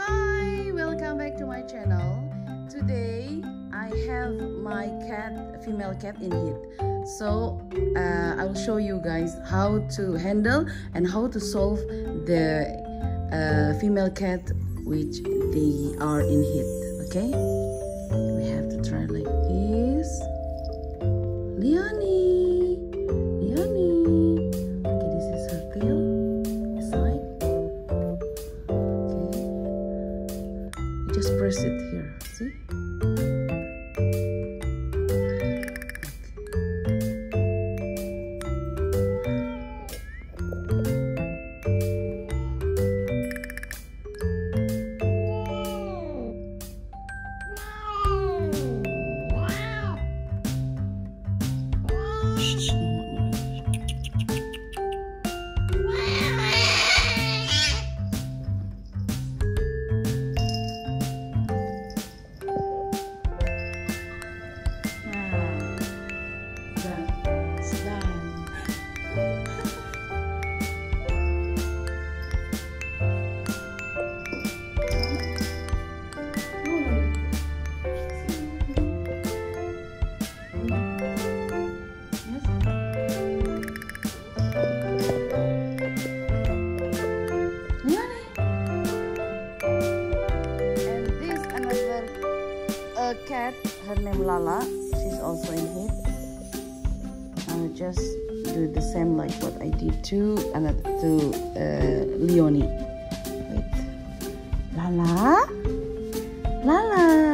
Hi, welcome back to my channel. Today I have my cat, female cat in heat. So uh, I will show you guys how to handle and how to solve the uh, female cat which they are in heat. Okay, we have to try like this. Press it here. See? A cat, her name Lala. She's also in heat. I'll just do the same like what I did to another to uh, Leonie. Wait, Lala, Lala.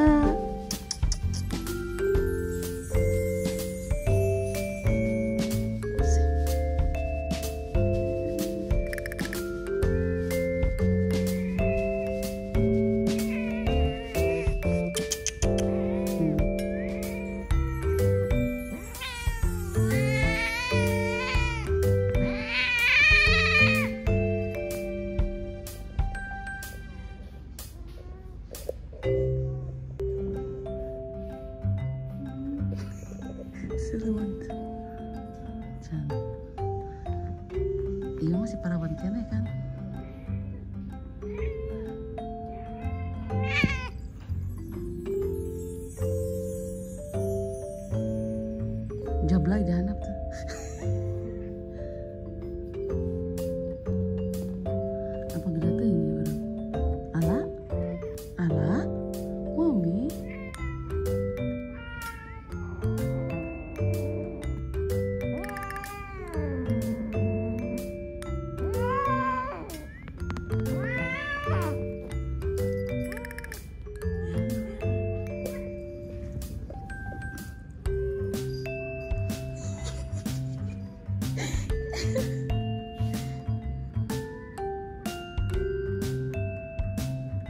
Iya masih perawan kene kan?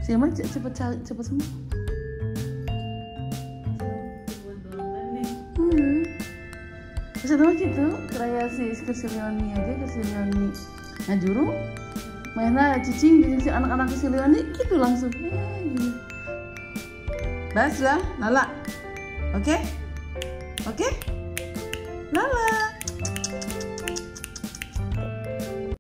Siapa cepet cepet semua? Hmm. Bisa tahu gitu si kesilioni aja kesilioni. ngajuru juru mainnya cicing di sisi anak-anak kesilioni gitu langsung. Eh, gitu. Bas lah, Nala. Oke? Okay? Oke? Okay? Lala.